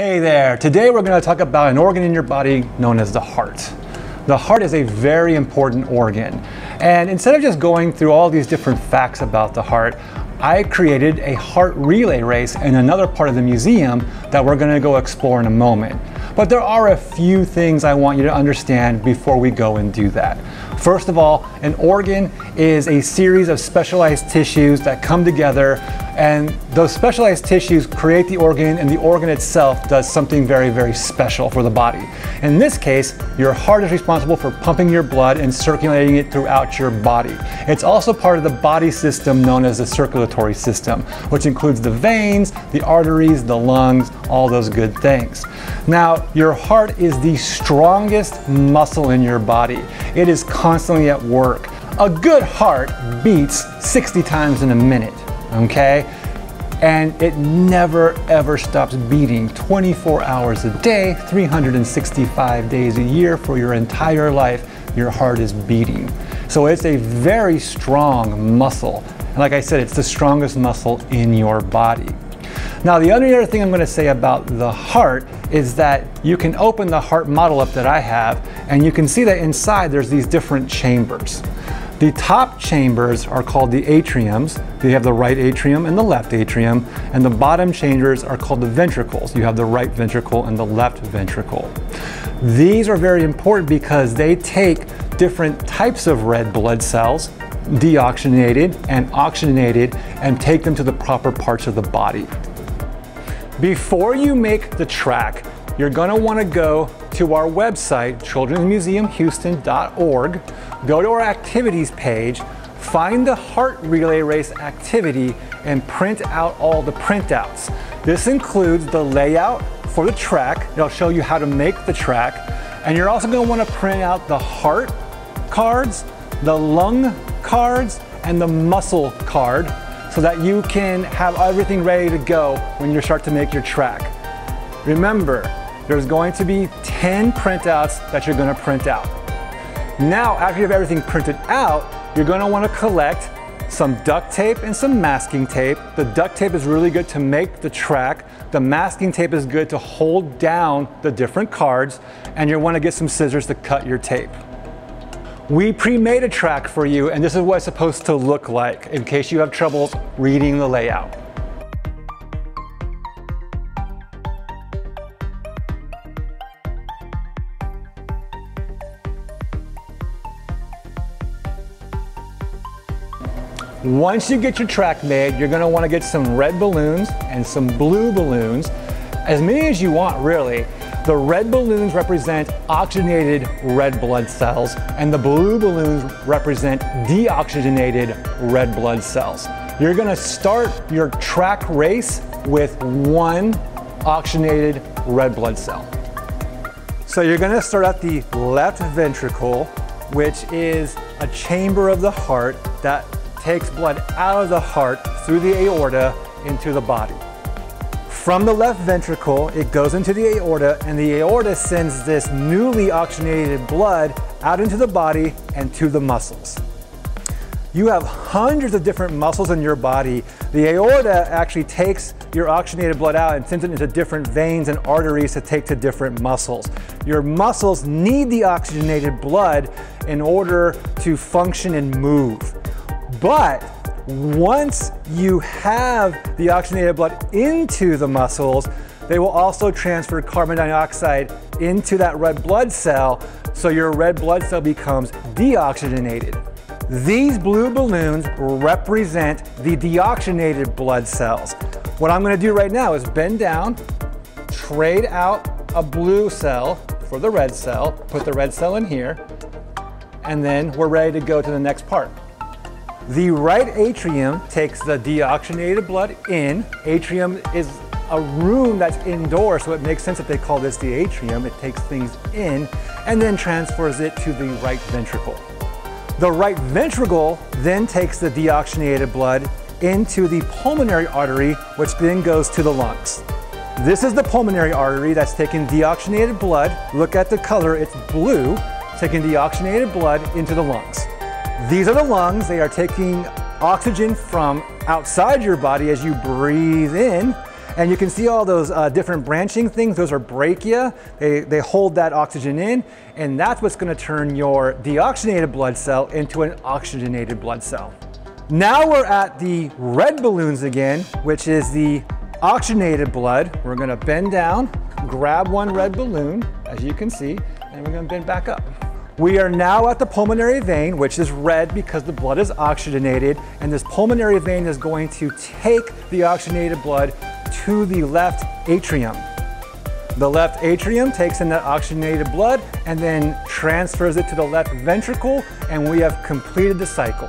Hey there, today we're going to talk about an organ in your body known as the heart. The heart is a very important organ. And instead of just going through all these different facts about the heart, I created a heart relay race in another part of the museum that we're going to go explore in a moment. But there are a few things I want you to understand before we go and do that. First of all, an organ is a series of specialized tissues that come together and those specialized tissues create the organ and the organ itself does something very, very special for the body. In this case, your heart is responsible for pumping your blood and circulating it throughout your body. It's also part of the body system known as the circulatory system, which includes the veins, the arteries, the lungs, all those good things. Now, your heart is the strongest muscle in your body. It is constantly at work. A good heart beats 60 times in a minute okay? And it never ever stops beating 24 hours a day, 365 days a year for your entire life. Your heart is beating. So it's a very strong muscle. And like I said, it's the strongest muscle in your body. Now, the other thing I'm going to say about the heart is that you can open the heart model up that I have, and you can see that inside there's these different chambers. The top chambers are called the atriums. You have the right atrium and the left atrium, and the bottom chambers are called the ventricles. You have the right ventricle and the left ventricle. These are very important because they take different types of red blood cells, deoxygenated and oxygenated, and take them to the proper parts of the body. Before you make the track, you're gonna wanna go to our website, childrensmuseumhouston.org, go to our activities page, find the Heart Relay Race activity, and print out all the printouts. This includes the layout for the track. It'll show you how to make the track. And you're also gonna want to print out the heart cards, the lung cards, and the muscle card so that you can have everything ready to go when you start to make your track. Remember, there's going to be 10 printouts that you're gonna print out. Now, after you have everything printed out, you're gonna wanna collect some duct tape and some masking tape. The duct tape is really good to make the track. The masking tape is good to hold down the different cards, and you wanna get some scissors to cut your tape. We pre-made a track for you, and this is what it's supposed to look like in case you have trouble reading the layout. Once you get your track made, you're gonna wanna get some red balloons and some blue balloons, as many as you want really. The red balloons represent oxygenated red blood cells, and the blue balloons represent deoxygenated red blood cells. You're gonna start your track race with one oxygenated red blood cell. So you're gonna start at the left ventricle, which is a chamber of the heart that takes blood out of the heart through the aorta into the body. From the left ventricle, it goes into the aorta, and the aorta sends this newly oxygenated blood out into the body and to the muscles. You have hundreds of different muscles in your body. The aorta actually takes your oxygenated blood out and sends it into different veins and arteries to take to different muscles. Your muscles need the oxygenated blood in order to function and move. But once you have the oxygenated blood into the muscles, they will also transfer carbon dioxide into that red blood cell, so your red blood cell becomes deoxygenated. These blue balloons represent the deoxygenated blood cells. What I'm gonna do right now is bend down, trade out a blue cell for the red cell, put the red cell in here, and then we're ready to go to the next part. The right atrium takes the deoxygenated blood in. Atrium is a room that's indoors, so it makes sense that they call this the atrium. It takes things in and then transfers it to the right ventricle. The right ventricle then takes the deoxygenated blood into the pulmonary artery, which then goes to the lungs. This is the pulmonary artery that's taking deoxygenated blood. Look at the color, it's blue, taking deoxygenated blood into the lungs. These are the lungs. They are taking oxygen from outside your body as you breathe in, And you can see all those uh, different branching things. Those are bronchia. They, they hold that oxygen in, and that's what's gonna turn your deoxygenated blood cell into an oxygenated blood cell. Now we're at the red balloons again, which is the oxygenated blood. We're gonna bend down, grab one red balloon, as you can see, and we're gonna bend back up. We are now at the pulmonary vein, which is red because the blood is oxygenated, and this pulmonary vein is going to take the oxygenated blood to the left atrium. The left atrium takes in that oxygenated blood and then transfers it to the left ventricle, and we have completed the cycle.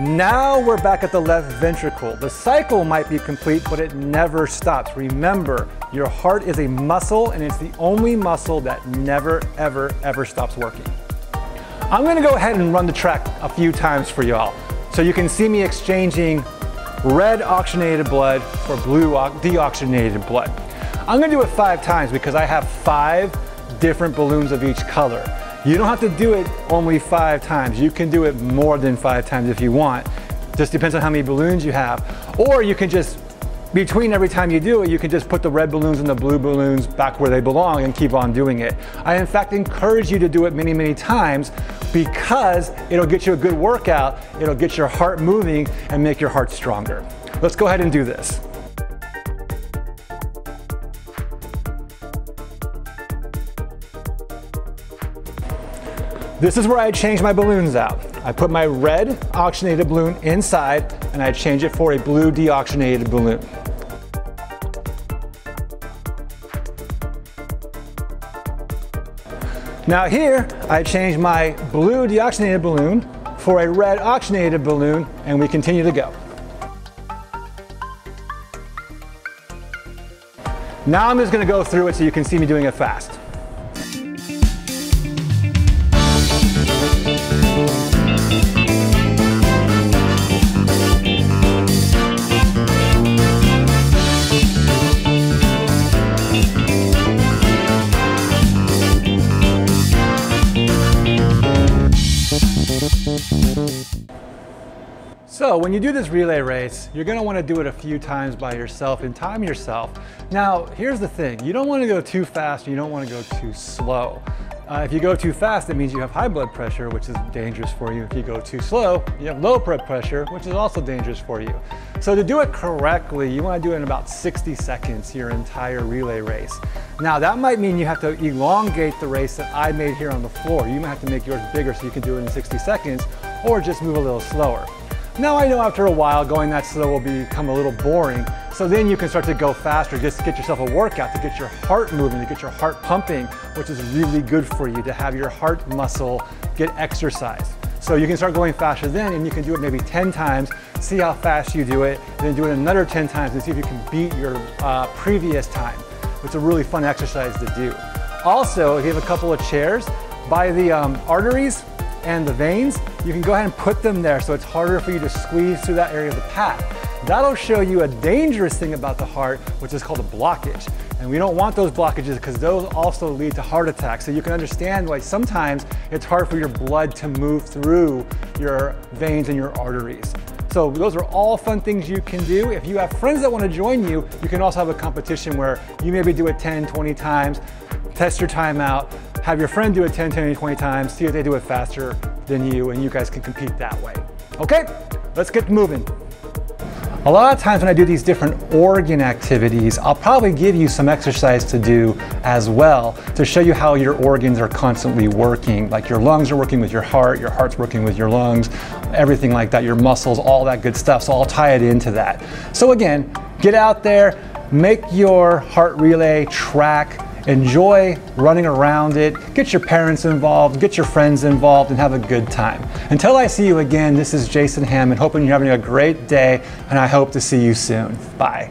Now we're back at the left ventricle. The cycle might be complete, but it never stops. Remember, your heart is a muscle and it's the only muscle that never, ever, ever stops working. I'm gonna go ahead and run the track a few times for y'all. So you can see me exchanging red oxygenated blood for blue deoxygenated blood. I'm gonna do it five times because I have five different balloons of each color. You don't have to do it only five times. You can do it more than five times if you want. Just depends on how many balloons you have. Or you can just, between every time you do it, you can just put the red balloons and the blue balloons back where they belong and keep on doing it. I in fact encourage you to do it many, many times because it'll get you a good workout, it'll get your heart moving and make your heart stronger. Let's go ahead and do this. This is where I change my balloons out. I put my red oxygenated balloon inside and I change it for a blue deoxygenated balloon. Now here, I change my blue deoxygenated balloon for a red oxygenated balloon and we continue to go. Now I'm just gonna go through it so you can see me doing it fast. When you do this relay race, you're gonna wanna do it a few times by yourself and time yourself. Now, here's the thing. You don't wanna go too fast, you don't wanna go too slow. Uh, if you go too fast, it means you have high blood pressure, which is dangerous for you. If you go too slow, you have low blood pressure, which is also dangerous for you. So to do it correctly, you wanna do it in about 60 seconds, your entire relay race. Now that might mean you have to elongate the race that I made here on the floor. You might have to make yours bigger so you can do it in 60 seconds, or just move a little slower. Now I know after a while going that slow will become a little boring, so then you can start to go faster, just get yourself a workout, to get your heart moving, to get your heart pumping, which is really good for you, to have your heart muscle get exercised. So you can start going faster then and you can do it maybe 10 times, see how fast you do it, then do it another 10 times and see if you can beat your uh, previous time. It's a really fun exercise to do. Also, if you have a couple of chairs, by the um, arteries, and the veins, you can go ahead and put them there so it's harder for you to squeeze through that area of the path. That'll show you a dangerous thing about the heart, which is called a blockage. And we don't want those blockages because those also lead to heart attacks. So you can understand why sometimes it's hard for your blood to move through your veins and your arteries. So those are all fun things you can do. If you have friends that want to join you, you can also have a competition where you maybe do it 10, 20 times, test your time out, have your friend do it 10, 10, 20 times, see if they do it faster than you, and you guys can compete that way. Okay, let's get moving. A lot of times when I do these different organ activities, I'll probably give you some exercise to do as well to show you how your organs are constantly working. Like your lungs are working with your heart, your heart's working with your lungs, everything like that, your muscles, all that good stuff. So I'll tie it into that. So again, get out there, make your heart relay track Enjoy running around it, get your parents involved, get your friends involved, and have a good time. Until I see you again, this is Jason Hammond, hoping you're having a great day, and I hope to see you soon. Bye.